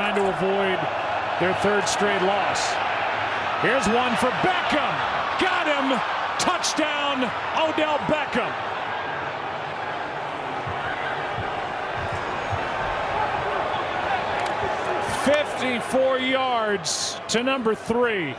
trying to avoid their third straight loss. Here's one for Beckham. Got him. Touchdown, Odell Beckham. Fifty-four yards to number three.